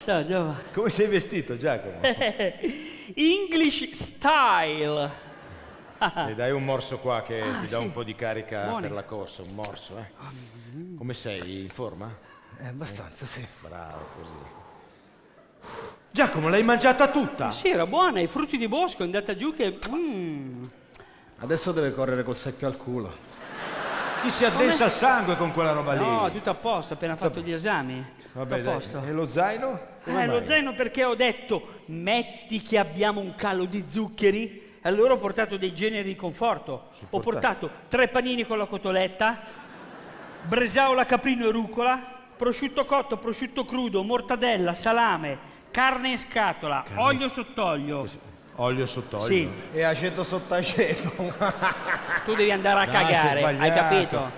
Ciao Giova. Come sei vestito, Giacomo? English style. E dai un morso qua che ti dà sì. un po' di carica Buoni. per la corsa, un morso, eh. Come sei? In forma? Eh, abbastanza, sì. Bravo, così. Giacomo, l'hai mangiata tutta? Sì, era buona, i frutti di bosco, è andata giù che... Mm. Adesso deve correre col secchio al culo. Ti si addensa il sangue con quella roba lì. No, tutto a posto, appena fatto gli esami. Vabbè, tutto a dai. posto. E lo zaino? Come Eh, lo mai? zaino perché ho detto, metti che abbiamo un calo di zuccheri, allora ho portato dei generi di conforto. Ho portato tre panini con la cotoletta, bresaola, caprino e rucola, prosciutto cotto, prosciutto crudo, mortadella, salame, carne in scatola, olio sott'olio. Olio sott'olio. Sì, E aceto sotto aceto. tu devi andare a cagare, hai sbagliato. capito?